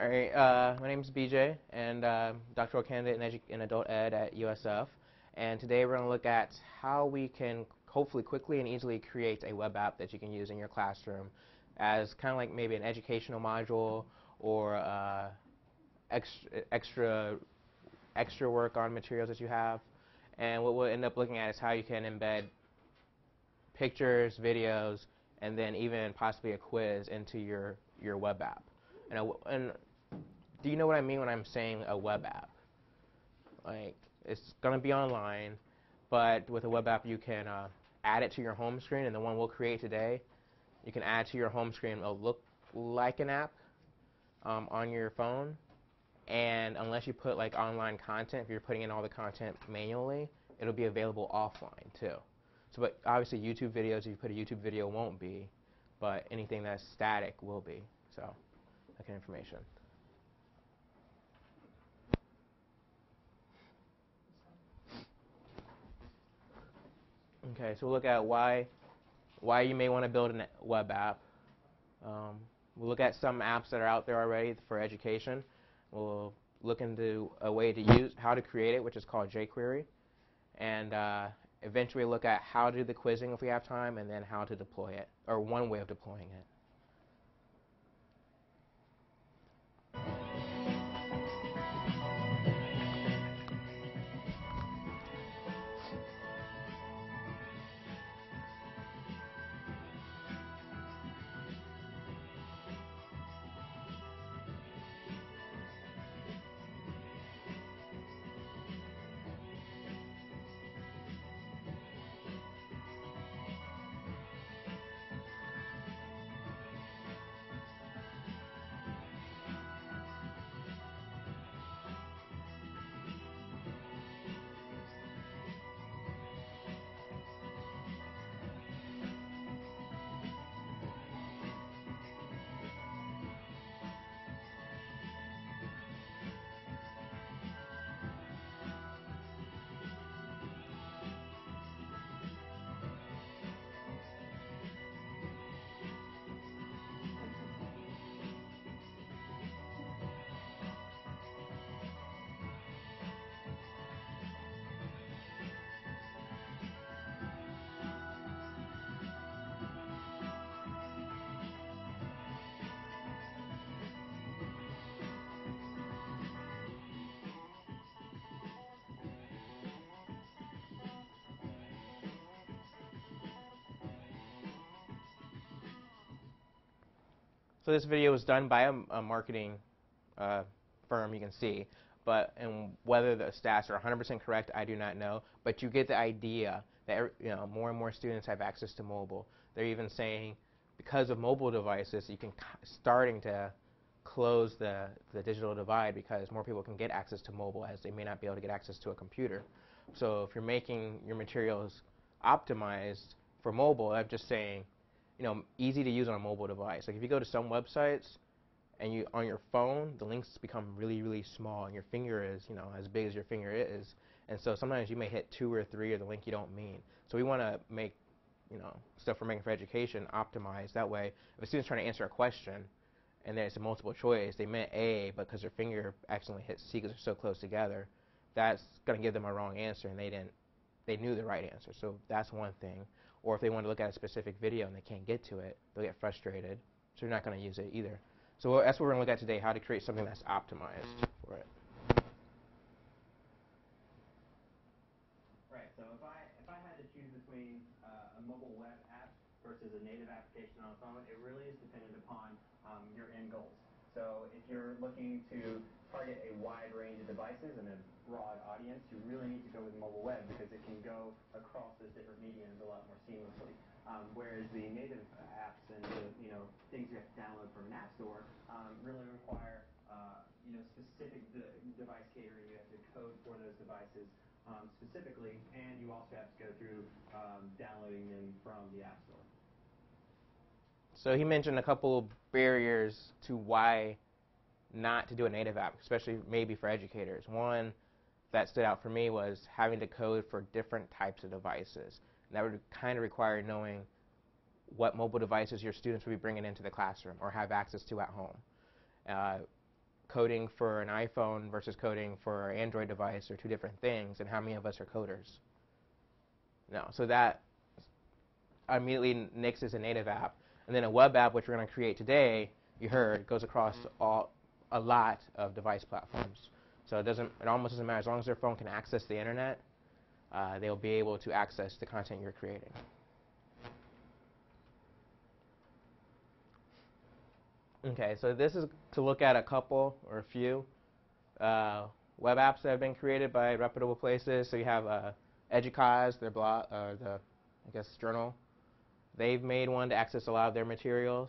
All right, uh, my name is BJ, and uh, doctoral candidate in, in, adult ed at USF. And today we're going to look at how we can hopefully quickly and easily create a web app that you can use in your classroom as kind of like maybe an educational module or uh, extra, extra, extra work on materials that you have. And what we'll end up looking at is how you can embed pictures, videos, and then even possibly a quiz into your, your web app. And, a, and do you know what I mean when I'm saying a web app? Like, it's going to be online, but with a web app, you can uh, add it to your home screen, and the one we'll create today, you can add to your home screen. It'll look like an app um, on your phone, and unless you put like online content, if you're putting in all the content manually, it'll be available offline too. So, but obviously YouTube videos, if you put a YouTube video, won't be, but anything that's static will be. So, that kind of information. Okay, so we'll look at why, why you may want to build a web app. Um, we'll look at some apps that are out there already for education. We'll look into a way to use how to create it, which is called jQuery, and uh, eventually look at how to do the quizzing if we have time, and then how to deploy it, or one way of deploying it. So this video was done by a, a marketing uh, firm, you can see. But and whether the stats are 100% correct, I do not know. But you get the idea that you know more and more students have access to mobile. They're even saying because of mobile devices, you can starting to close the, the digital divide because more people can get access to mobile as they may not be able to get access to a computer. So if you're making your materials optimized for mobile, I'm just saying you know, easy to use on a mobile device. Like if you go to some websites and you on your phone, the links become really, really small, and your finger is, you know, as big as your finger is. And so sometimes you may hit two or three of the link you don't mean. So we want to make, you know, stuff we're making for education optimized. That way, if a student's trying to answer a question and there's a multiple choice, they meant A, but because their finger accidentally hit C because they're so close together, that's going to give them a wrong answer, and they didn't, they knew the right answer. So that's one thing. Or if they want to look at a specific video and they can't get to it, they'll get frustrated. So you're not going to use it either. So that's what we're going to look at today, how to create something that's optimized for it. Right, so if I, if I had to choose between uh, a mobile web app versus a native application on a phone, it really is dependent upon um, your end goals. So if you're looking to target a wide range of devices and a broad audience, you really need to go with mobile web because it can go across those different mediums a lot more seamlessly. Um, whereas the native apps and the you know things you have to download from an app store um, really require uh, you know specific de device catering. You have to code for those devices um, specifically, and you also have to go through um, downloading them from the app store. So he mentioned a couple of barriers to why not to do a native app, especially maybe for educators. One that stood out for me was having to code for different types of devices. And that would kind of require knowing what mobile devices your students would be bringing into the classroom or have access to at home. Uh, coding for an iPhone versus coding for an Android device are two different things, and how many of us are coders? No. So that immediately nixes a native app. And then a web app, which we're going to create today, you heard, goes across all, a lot of device platforms. So it doesn't, it almost doesn't matter. As long as their phone can access the internet, uh, they'll be able to access the content you're creating. Okay, so this is to look at a couple or a few uh, web apps that have been created by reputable places. So you have uh, Educause, their blog, uh, the I guess journal. They've made one to access a lot of their materials.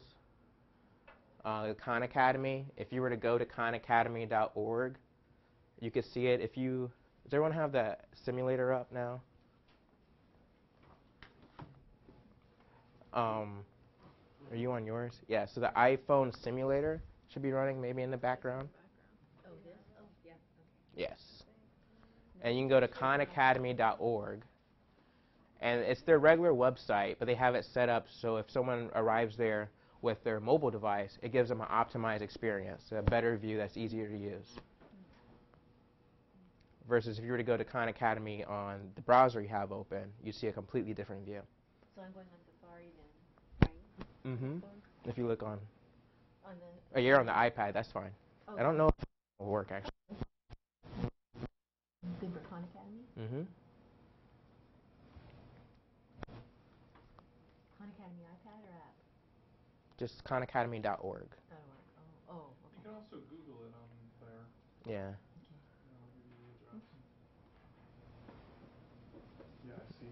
Uh, Khan Academy. If you were to go to khanacademy.org, you could see it. If you does everyone have the simulator up now? Um, are you on yours? Yeah, so the iPhone simulator should be running maybe in the background. Oh, this? Oh, yeah, Yes. And you can go to khanacademy.org. And it's their regular website, but they have it set up so if someone arrives there with their mobile device, it gives them an optimized experience, a better view that's easier to use. Versus if you were to go to Khan Academy on the browser you have open, you see a completely different view. So I'm going on Safari then, right? Mm-hmm. If you look on, On the. oh, you're on the iPad, that's fine. Oh, I don't know if it will work actually. Good for Khan Academy? Mm-hmm. Khan Academy iPad or app? Just khanacademy.org. That'll. Oh, oh, You can also Google it on there. Yeah. and it'll give you the address. Yeah, I see.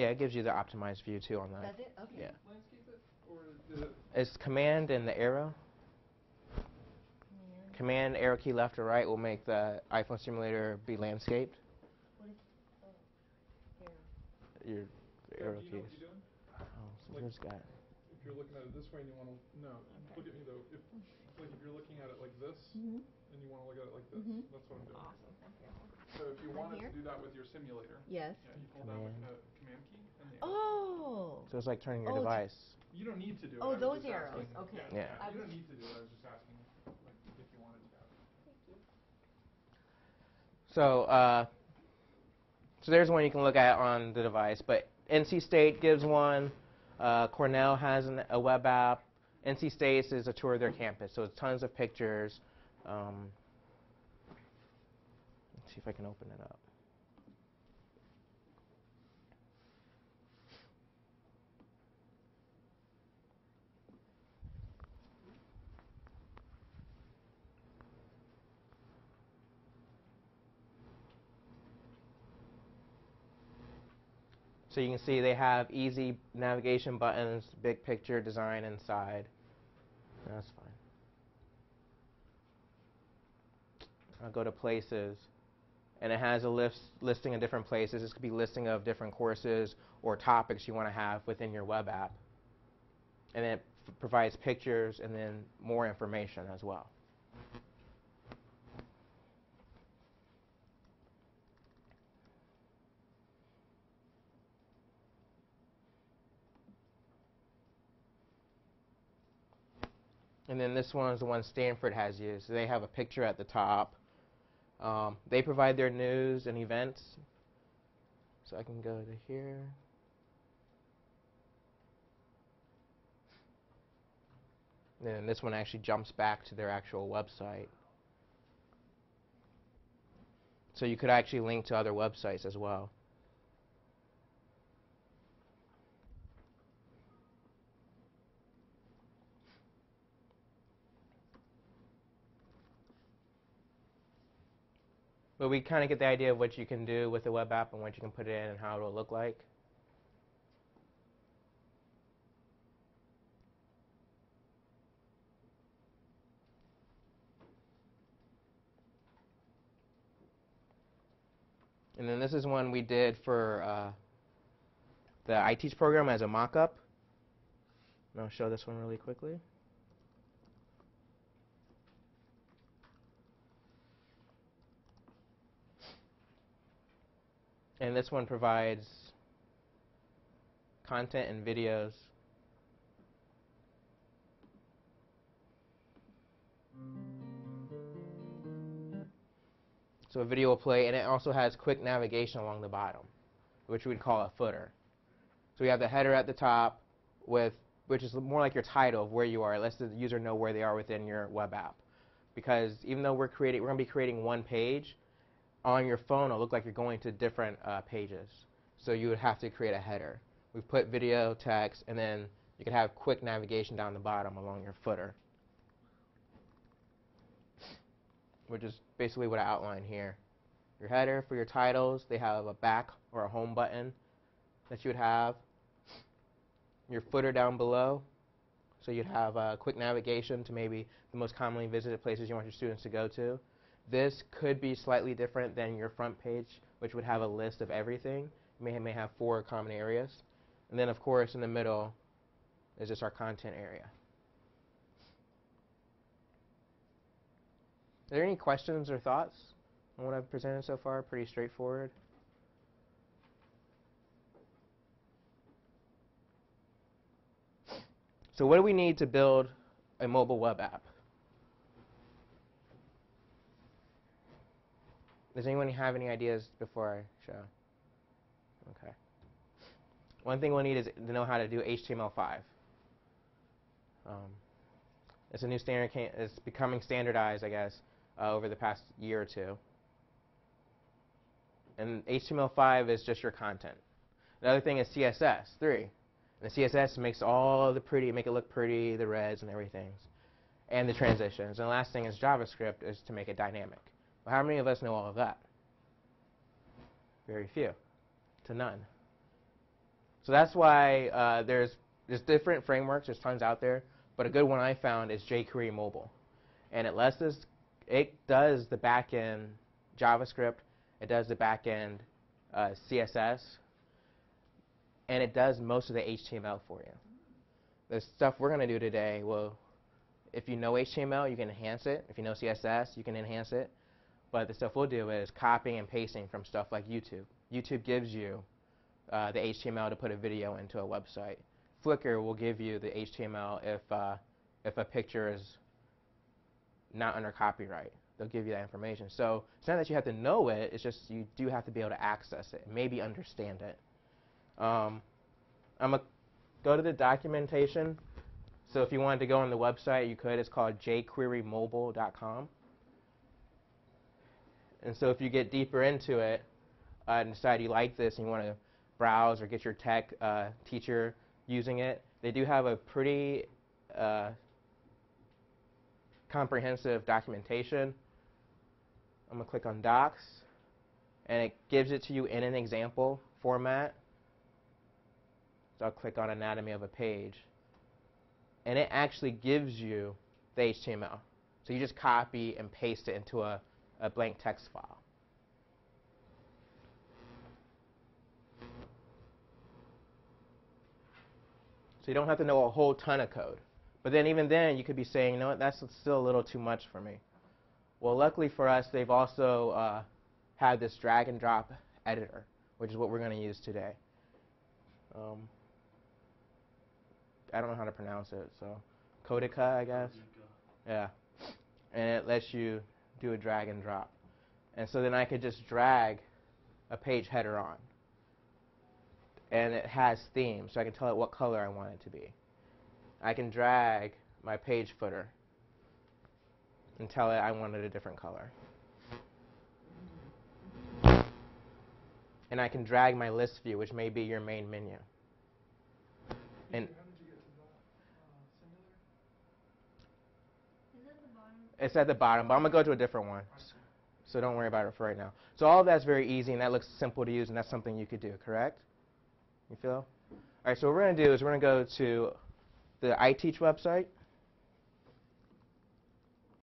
Yeah, it gives you the optimized view too on that. Does it? Okay. Yeah. Landscape it, or is it? it? Is command and the arrow? Command. Command arrow key left or right will make the iPhone simulator be landscaped. What is, oh, here. Your Yeah, arrow do you know keys. what you're doing? Oh, so where's got? If you're looking at it this way and you want to, no, Okay. look at me though. If, like, if you're looking at it like this Mm-hmm. and you want to look at it like this, Mhm. that's what I'm doing. Awesome, thank you. So if you Right wanted here? to do that with your simulator, Yes. yeah, you hold down like the command key and the arrow. Oh. So it's like turning your Oh, device. You don't need to do it. Oh, I those arrows, asking. okay. Yeah, Yeah. You don't need to do it. I was just asking, like, if you wanted to. Thank you. So, uh, so there's one you can look at on the device. But NC State gives one. Uh, Cornell has an, a web app. NC State is a tour of their campus, so it's tons of pictures. Um, let's see if I can open it up. So you can see they have easy navigation buttons, big picture design inside. That's fine. I'll go to places, and it has a list, listing of different places. This could be listing of different courses or topics you want to have within your web app. And it provides pictures and then more information as well. And then this one is the one Stanford has used. They have a picture at the top. Um, they provide their news and events. So I can go to here. And this one actually jumps back to their actual website. So you could actually link to other websites as well. But we kind of get the idea of what you can do with the web app and what you can put it in and how it'll look like. And then this is one we did for uh, the iTeach program as a mock-up. And I'll show this one really quickly. And this one provides content and videos. So a video will play, and it also has quick navigation along the bottom, which we'd call a footer. So we have the header at the top, with which is more like your title of where you are. It lets the user know where they are within your web app. Because even though we're creating, we're going to be creating one page, on your phone it'll look like you're going to different uh, pages. So you would have to create a header. We've put video, text, and then you can have quick navigation down the bottom along your footer. Which is basically what I outlined here. Your header for your titles, they have a back or a home button that you would have. Your footer down below, so you'd have uh, quick navigation to maybe the most commonly visited places you want your students to go to. This could be slightly different than your front page, which would have a list of everything. You may, may have four common areas. And then, of course, in the middle is just our content area. Are there any questions or thoughts on what I've presented so far? Pretty straightforward. So what do we need to build a mobile web app? Does anyone have any ideas before I show? Okay. One thing we'll need is to know how to do HTML5. Um, it's a new standard. It's becoming standardized, I guess, uh, over the past year or two. And HTML5 is just your content. The other thing is CSS3. And the CSS makes all the pretty, make it look pretty, the reds and everything, and the transitions. And the last thing is JavaScript is to make it dynamic. Well, how many of us know all of that? Very few, to none. So that's why uh, there's there's different frameworks. There's tons out there, but a good one I found is jQuery Mobile, and it lets us it does the back end JavaScript, it does the back end uh, CSS, and it does most of the HTML for you. The stuff we're going to do today will, if you know HTML, you can enhance it. If you know CSS, you can enhance it. But the stuff we'll do is copying and pasting from stuff like YouTube. YouTube gives you uh, the HTML to put a video into a website. Flickr will give you the HTML if, uh, if a picture is not under copyright. They'll give you that information. So it's not that you have to know it, it's just you do have to be able to access it, maybe understand it. Um, I'm going to go to the documentation. So if you wanted to go on the website, you could. It's called jquerymobile.com. And so if you get deeper into it uh, and decide you like this and you want to browse or get your tech uh, teacher using it, they do have a pretty uh, comprehensive documentation. I'm going to click on Docs, and it gives it to you in an example format. So I'll click on Anatomy of a page. And it actually gives you the HTML. So you just copy and paste it into a, a blank text file. So you don't have to know a whole ton of code. But then even then, you could be saying, you know what, that's still a little too much for me. Well, luckily for us, they've also uh, had this drag and drop editor, which is what we're going to use today. Um, I don't know how to pronounce it, so Codiqa, I guess. Yeah, and it lets you do a drag and drop, and so then I could just drag a page header on, and it has themes, so I can tell it what color I want it to be. I can drag my page footer and tell it I wanted a different color. And I can drag my list view, which may be your main menu. And How did you get to that? Uh, singular? Is it the bottom? It's at the bottom, but I'm going to go to a different one. So don't worry about it for right now. So all of that's very easy, and that looks simple to use, and that's something you could do, correct? You feel? All right, so what we're going to do is we're going to go to the iTeach website.